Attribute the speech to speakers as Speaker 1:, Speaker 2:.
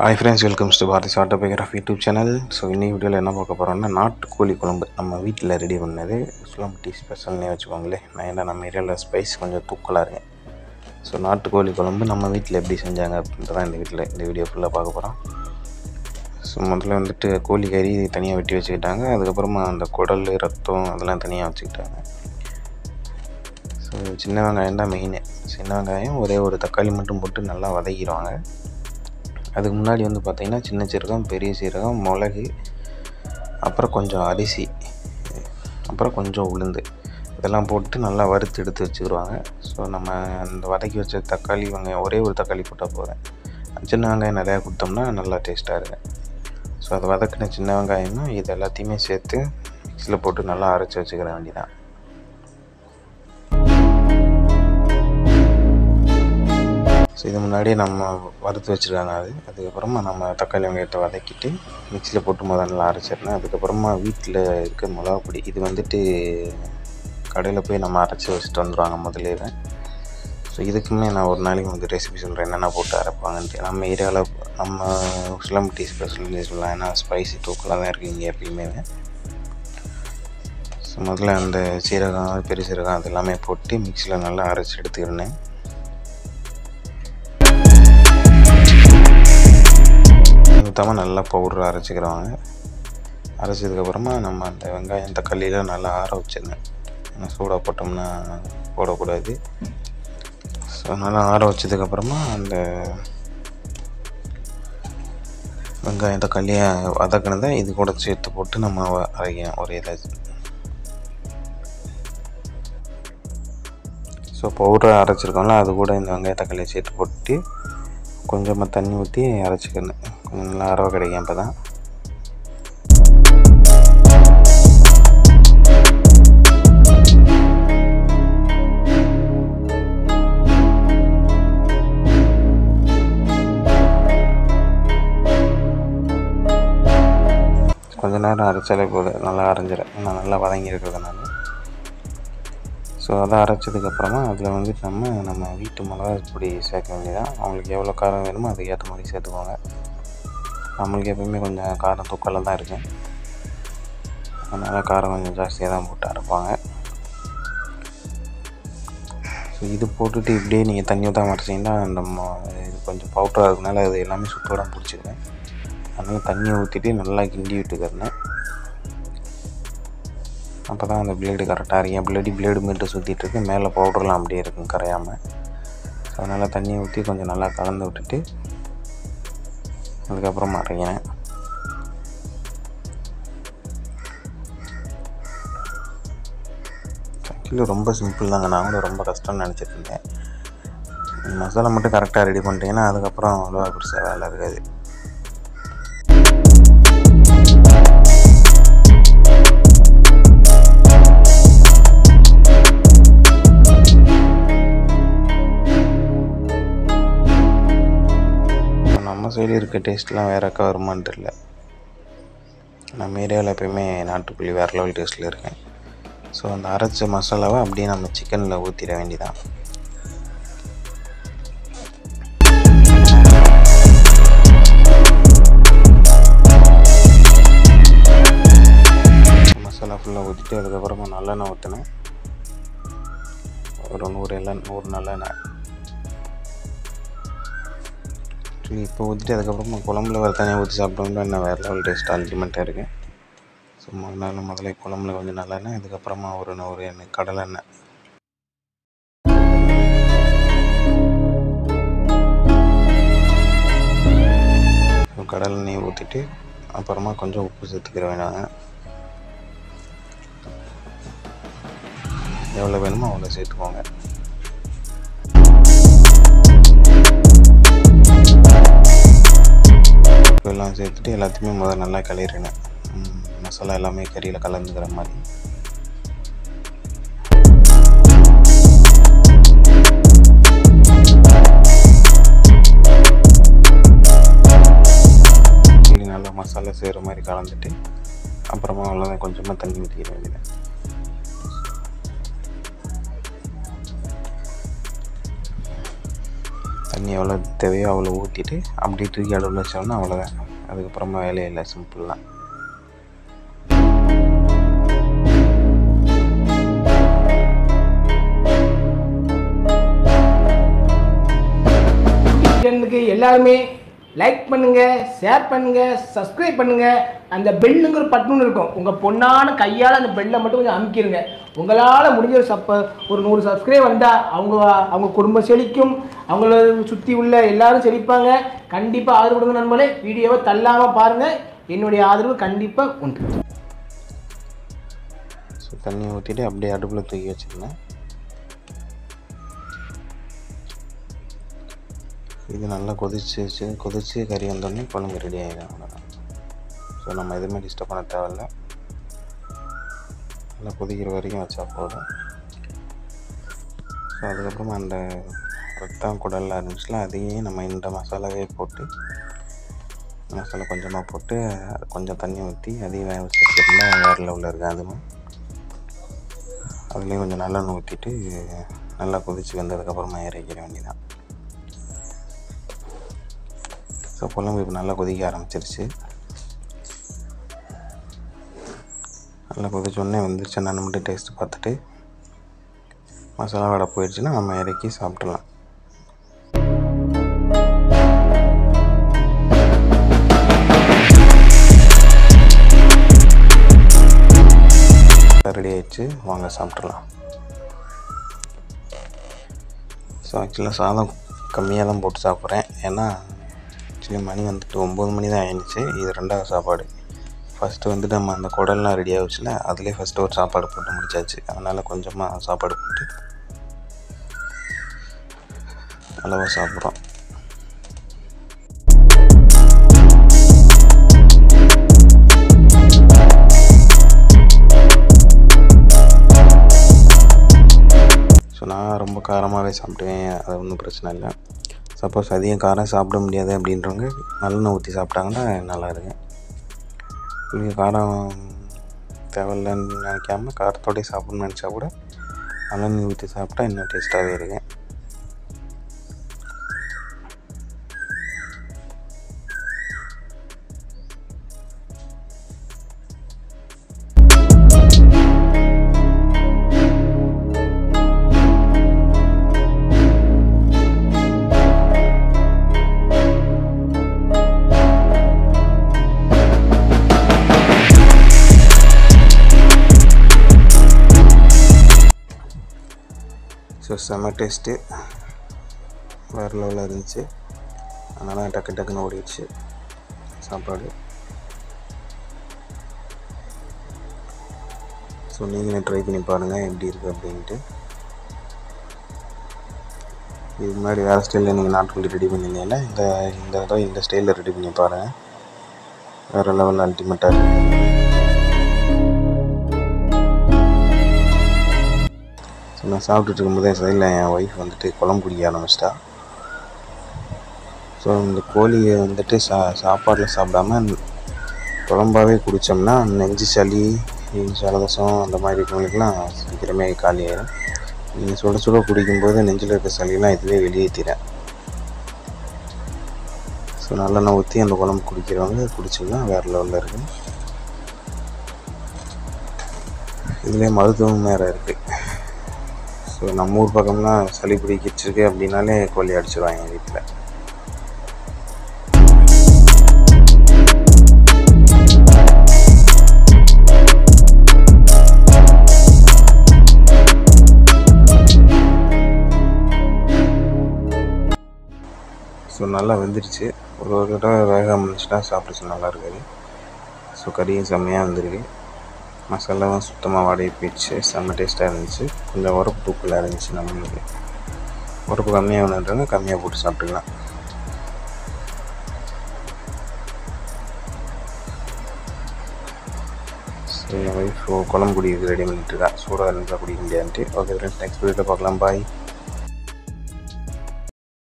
Speaker 1: Hi friends welcomes to Bharathi autobiography YouTube channel so இன்னைக்கு வீடியோவில் என்ன பார்க்க போகிறோம்னா நாட்டுக்கோழி குழம்பு நம்ம வீட்டில் ரெடி பண்ணது உஸ்லாம்பட்டி ஸ்பெஷல்னே வச்சுக்கோங்களேன். நான் ஏன்னா நம்ம ஏரியாவில் ஸ்பைஸ் கொஞ்சம் தூக்கலாக இருக்கேன். ஸோ நாட்டுக்கோழி குழம்பு நம்ம வீட்டில் எப்படி செஞ்சாங்க அப்படின்றதான் இந்த வீட்டில் இந்த வீடியோ ஃபுல்லாக பார்க்க போகிறோம் ஸோ முதல்ல வந்துட்டு கோழி கறி தனியாக வெட்டி வச்சுக்கிட்டாங்க. அதுக்கப்புறமா அந்த குடல் ரத்தம் அதெல்லாம் தனியாக வச்சுக்கிட்டாங்க. ஸோ சின்ன வெங்காயம் தான் மெயின் சின்ன வெங்காயம் ஒரே ஒரு தக்காளி மட்டும் போட்டு நல்லா வதக்கிடுவாங்க. அதுக்கு முன்னாடி வந்து பார்த்திங்கன்னா சின்ன சீரகம் பெரிய சீரகம் மிளகு அப்புறம் கொஞ்சம் அரிசி அப்புறம் கொஞ்சம் உளுந்து. இதெல்லாம் போட்டு நல்லா வறுத்து எடுத்து வச்சுக்கிடுவாங்க ஸோ நம்ம அந்த வதக்கி வச்ச தக்காளி வெங்காயம் ஒரே ஒரு தக்காளி போட்டால் போதும். சின்ன வெங்காயம் நிறையா கொடுத்தோம்னா நல்லா டேஸ்ட்டாக இருக்கும். ஸோ அதை வதக்கின சின்ன வெங்காயமும் இது எல்லாத்தையுமே சேர்த்து மிக்சியில் போட்டு நல்லா அரைச்சி வச்சுக்கிற வேண்டிதான் ஸோ இது முன்னாடியே நம்ம வறுத்து வச்சுருக்காங்க அது. அதுக்கப்புறமா நம்ம தக்காளி வெங்காயத்தை வதக்கிட்டு மிக்சியில் போட்டு முதல்ல நல்லா அரைச்சிடணும். அதுக்கப்புறமா வீட்டில் இருக்க மிளகா பொடி. இது வந்துட்டு கடையில் போய் நம்ம அரைச்சி வச்சுட்டு வந்துடுவாங்க முதல்ல ஸோ இதுக்குமே நான் ஒரு நாளைக்கு வந்து ரெசிபி சொல்கிறேன் என்னென்ன போட்டு அரைப்பாங்கன்ட்டு. நம்ம ஏரியாவில் நம்ம உஸ்லாம் டீ ஸ்பெஷல் சொல்லலாம். ஏன்னா ஸ்பைசி தூக்கலாக தான் இருக்குது இங்கே எப்பயுமே. ஸோ முதல்ல அந்த சீரகம் பெரிய சீரகம் அது எல்லாமே போட்டு மிக்சியில் நல்லா அரைச்சி எடுத்துக்கிறேன் சுத்தமாக நல்லா பவுடர் அரைச்சிக்கிறவங்க. அரைச்சதுக்கப்புறமா நம்ம அந்த வெங்காயம் தக்காளியில் நல்லா ஆற வச்சிருந்தேன் ஏன்னா சூடாக போட்டோம்னா போடக்கூடாது. ஸோ நல்லா ஆற வச்சதுக்கப்புறமா அந்த வெங்காயம் தக்காளியை வதக்கினதை இது கூட சேர்த்து போட்டு நம்ம அரைக்கணும் ஒரே இதாக ஸோ பவுடர் அரைச்சிருக்கோம்ல அது கூட இந்த வெங்காய தக்காளியை சேர்த்து போட்டு கொஞ்சமாக தண்ணி ஊற்றி அரைச்சிக்கணும். கொஞ்சம் நல்லா அரவை கிடைக்கும் அப்போ தான் கொஞ்ச நேரம் அரைச்சாலே போதும். நல்லா அரைஞ்சிடும் நான் நல்லா வதங்கி இருக்கிறதுனால ஸோ அதை அரைச்சதுக்கப்புறமா அதில் வந்துட்டு நம்ம நம்ம வீட்டு மிளகா பொடி சேர்க்க வேண்டியதான் அவங்களுக்கு எவ்வளோ காரம் வேணுமோ அதுக்கேற்ற மாதிரி சேர்த்துக்கோங்க. நம்மளுக்கு எப்பவுமே கொஞ்சம் காரம் தூக்கலாக தான் இருக்கும். அதனால் காரம் கொஞ்சம் ஜாஸ்தியாக தான் போட்டு அரைப்பாங்க. ஸோ இது போட்டுட்டு இப்படியே நீங்கள் தண்ணி ஊற்றாம அரைச்சிங்கன்னா நம்ம இது கொஞ்சம் பவுட்ராக இருக்கனால அது எல்லாமே சுத்தோட பிடிச்சிக்கிறேன் அதனால் தண்ணியை ஊற்றிட்டு நல்லா கிண்டி விட்டுக்கிறேன் அப்போ தான் அந்த பிளேடு கரெக்டாக இருக்கும். பிளேடி பிளேடு மீட்டு சுற்றிட்டு இருக்கு. மேலே பவுடர்லாம் அப்படியே இருக்கும் கரையாமல் ஸோ அதனால் தண்ணியை ஊற்றி கொஞ்சம் நல்லா கலந்து விட்டுட்டு அதுக்கப்புறம் அரைக்கிறேன் ஆக்சுவலி ரொம்ப சிம்பிள் தாங்க. நான் கூட ரொம்ப கஷ்டம்னு நினச்சிட்டு இருந்தேன். மசாலா மட்டும் கரெக்டாக ரெடி பண்ணிட்டீங்கன்னா அதுக்கப்புறம் அவ்வளோவா பெருசாக வேலை இருக்காது. நம்ம இருக்க டேஸ்ட்லாம் வேறக்கா வருமானு தெரில நம்ம ஏரியாவில் எப்பயுமே நாட்டுக்கோழி வேறு லெவல் டேஸ்ட்டில் இருக்கேன். ஸோ அந்த அரைச்ச மசாலாவை அப்படியே நம்ம சிக்கனில் ஊற்றிட வேண்டியதான் மசாலா ஃபுல்லாக ஊற்றிட்டு அதுக்கப்புறமா நல்லெண்ணெய் ஊற்றினேன் ஒரு நூறு எல்லாம் நூறு நல்லெண்ணெய். ஆக்சுவலி இப்போ ஊற்றிட்டு அதுக்கப்புறமா குழம்புல வேறு தனியாக ஊற்றி சாப்பிட்டோம்னா என்ன வேறு லெவல் டேஸ்ட் அல்டிமேட்டாக இருக்குது ஸோ முதல்ல முதல்ல குழம்புல கொஞ்சம் நல்லெண்ணெய் அதுக்கப்புறமா ஒரு நூறு எண்ணெய் கடலெண்ணெய் கடல் எண்ணெய் ஊற்றிட்டு அப்புறமா கொஞ்சம் உப்பு சேர்த்துக்கிற வேணாங்க. எவ்வளோ வேணுமோ அவ்வளோ சேர்த்துக்கோங்க. எல்லாம் சேர்த்துட்டு எல்லாத்தையுமே முதல்ல நல்லா கிளறினேன் மசாலா எல்லாமே கறியில் கலந்துக்கிற மாதிரி. நல்லா மசாலா செய்கிற மாதிரி கலந்துட்டு அப்புறமா அவ்வளோதான் கொஞ்சமாக தண்ணி ஊற்றிக்க வேண்டியது தண்ணி எவ்வளோ தேவையோ அவ்வளோ ஊற்றிட்டு அப்படியே தூக்கி அடுப்பில் வச்சோம்னா அவ்வளோதான். அதுக்கப்புறமா வேலையில்லை சிம்பிள். தான்
Speaker 2: எல்லாருமே லைக் பண்ணுங்க ஷேர் பண்ணுங்க சப்ஸ்கிரைப் பண்ணுங்க. அந்த பெல்லுங்கிற பட்டுன்னு இருக்கும். உங்க பொண்ணான கையால் அந்த பெல்லை மட்டும் கொஞ்சம் அமுக்கிடுங்க உங்களால் முடிஞ்ச ஒரு சப்ப ஒரு நூறு சப்ஸ்கிரைப் வந்தால் அவங்க அவங்க குடும்பம் செழிக்கும். அவங்கள சுற்றி உள்ள எல்லாரும் செழிப்பாங்க. கண்டிப்பாக ஆதரவு கொடுங்க நண்பர்களே. வீடியோவை தள்ளாமல் பாருங்கள் என்னுடைய ஆதரவு கண்டிப்பாக உண்டு.
Speaker 1: ஸோ தண்ணி ஊற்றிட்டு அப்படியே அடுப்பில் தூக்கி வச்சுருந்தேன் இது நல்லா கொதிச்சு கொதிச்சு கறி வந்தோடனே குழம்பு ரெடி ஆகிடும் அவ்வளோதான் ஸோ நம்ம எதுவுமே டிஸ்டர்ப் பண்ண தேவையில்ல. நல்லா கொதிக்கிற வரைக்கும் வச்சா போதும். ஸோ அதுக்கப்புறமா அந்த ரத்தம் குடல்லாம் இருந்துச்சுன்னா அதையும் நம்ம இந்த மசாலாவே போட்டு மசாலா கொஞ்சமாக போட்டு கொஞ்சம் தண்ணி ஊற்றி அதையும் வேக வச்சுருந்தா வேறு லெவலில் இருக்குது அதுவும். அதுலேயும் கொஞ்சம் நல்லெண்ணெய் ஊற்றிட்டு நல்லா கொதிச்சு வந்ததுக்கப்புறமா இறக்கிற வேண்டியதான் ஸோ குழம்பு இப்போ நல்லா கொதிக்க ஆரம்பிச்சிருச்சு. நல்லா கொதிச்சோடனே வந்துருச்சு. நான் மட்டும் டேஸ்ட்டு பார்த்துட்டு மசாலா வடை போயிடுச்சுன்னா நம்ம இறக்கி சாப்பிட்றலாம் ரெடி ஆயிடுச்சு. வாங்க சாப்பிட்றலாம் ஸோ ஆக்சுவலாக சாதம் கம்மியாக தான் போட்டு சாப்பிட்றேன். ஏன்னா ஆக்சுவலி மணி வந்துட்டு ஒம்பது மணி தான் ஆயிடுச்சு. இது ரெண்டாவது சாப்பாடு. ஃபஸ்ட்டு வந்துட்டு நம்ம அந்த குடல்லாம் ரெடி ஆகிடுச்சுல அதுலேயே ஃபஸ்ட்டு ஒரு சாப்பாடு போட்டு முடிச்சாச்சு. அதனால் கொஞ்சமாக சாப்பாடு போட்டு அளவாக சாப்பிட்றோம். ஸோ நான் ரொம்ப காரமாகவே சாப்பிடுவேன் அது ஒன்றும் பிரச்சனை இல்லை. சப்போஸ் அதிகம் காரம் சாப்பிட முடியாது அப்படின்றவங்க நல்லெண்ணெய் ஊற்றி சாப்பிட்டாங்கன்னா நல்லாயிருக்கும் நீங்கள் உங்களுக்கு காரம் தேவையில்லைன்னு நினைக்காம காரத்தோடய சாப்பிட்ணுன்னு நினச்சா கூட நல்லெண்ணெய் ஊற்றி சாப்பிட்டா இன்னும் டேஸ்ட்டாகவே இருக்கும். ஸோ செம்ம டேஸ்ட்டு வேறு லெவலில் இருந்துச்சு. அதனால் டக்கு டக்குன்னு ஓடிடுச்சு. சாப்பாடு. ஸோ நீங்களும் ட்ரை பண்ணி பாருங்கள் எப்படி இருக்குது அப்படின்ட்டு. இதுக்கு முன்னாடி வேறு ஸ்டைலில் நீங்கள் நாட்டுக்குள்ளே ரெடி பண்ணியிருந்தீங்களா இந்த இந்த தடவை இந்த ஸ்டைலில் ரெடி பண்ணி பாருங்கள் வேறு லெவலில் அல்டிமேட்டாக இருக்குது நான் சாப்பிட்டுட்டு இருக்கும்போதே சைடில் என் ஒய்ஃப் வந்துட்டு குழம்பு குடிக்க ஆரம்பிச்சிட்டா. ஸோ இந்த கோழியை வந்துட்டு சா சாப்பாடில் சாப்பிடாம குழம்பாவே குடித்தோம்னா நெஞ்சு சளி ஜலதோஷம் அந்த மாதிரி இருக்கிறவங்களுக்குலாம் சீக்கிரமே காலியாயிடும் நீங்கள் சுட சுட குடிக்கும்போது நெஞ்சில் இருக்க சளியெல்லாம் இதுவே வெளியேற்றிறேன் ஸோ நல்லெண்ணெய் ஊற்றி அந்த குழம்பு குடிக்கிறவங்க குடிச்சோம்னா வேறு லெவலில் இருக்குது இதுலேயே மருத்துவம் வேறு இருக்குது ஸோ நம்ம ஊர் பக்கம்லாம் சளி பிடிக்கிச்சிருக்கு அப்படின்னாலே கோழி அடிச்சிடுவாங்க எங்கள் வீட்டில் ஸோ நல்லா வெந்துருச்சு. ஒரு ஒரு தடவை வேகாமல் இருந்துச்சுன்னா சாப்பிடுச்சு நல்லா இருக்காது. ஸோ கறியும் செம்மையாக வந்துருக்கு. மசாலாவும் சுத்தமாக வாடகை போயிடுச்சு. செம்ம டேஸ்ட்டாக இருந்துச்சு. கொஞ்சம் உரப்பு தூக்கலாக இருந்துச்சு நம்மளுக்கு. உரப்பு கம்மியாக வேணுன்றவங்க கம்மியாக போட்டு சாப்பிட்டுக்கலாம். சரி ஒய்ஃப் குழம்பு குடிக்கிறது ரெடி பண்ணிட்டு இருக்கா? சூடாக இருந்தால் குடிக்க முடியாதுன்ட்டு. ஓகே ஃப்ரெண்ட்ஸ் நெக்ஸ்ட் வீடியோவில் பார்க்கலாம். பாய்